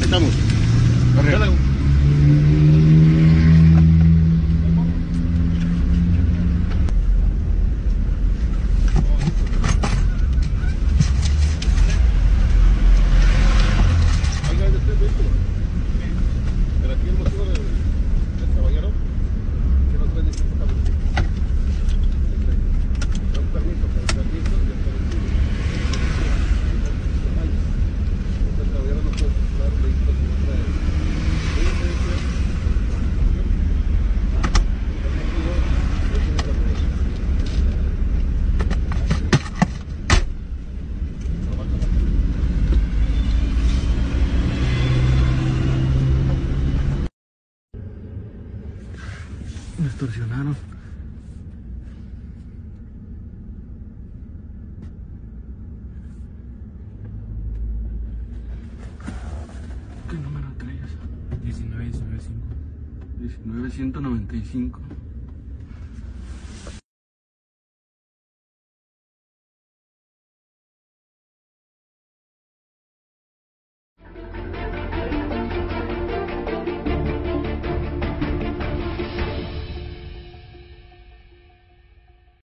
Estamos. Correcto. Chingaron. ¿Qué número traes? 19, 19, 5. 19195.